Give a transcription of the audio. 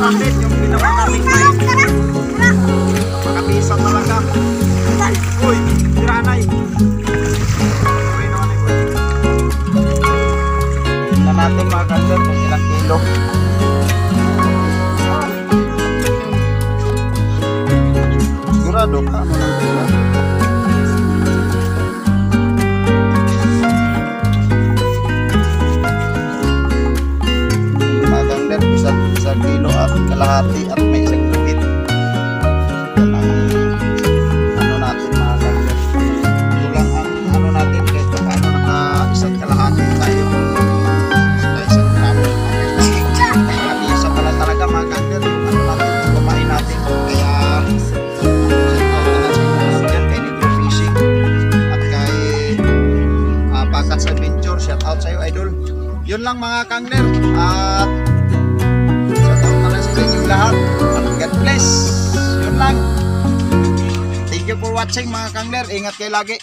Yung ginawa namin guys, makabisa talaga. Uy, tiranay. Uy, naman eh. Tingnan natin mga kandor kung ilang kilo. Sigurado ka, ano lang isang kilo at kalahati at may isang ang ano natin mga kandor. Ito lang ang ano natin pa paano naka isang kalahati tayo. Sa isang gramo. Marami isa pala talaga mga yung ano natin, kumain natin. Kaya. Shout out sa'yo, idol. Yun lang mga kangler. At lahat. At God bless. Yun lang. Thank you for watching mga kangler. Ingat kayo lagi.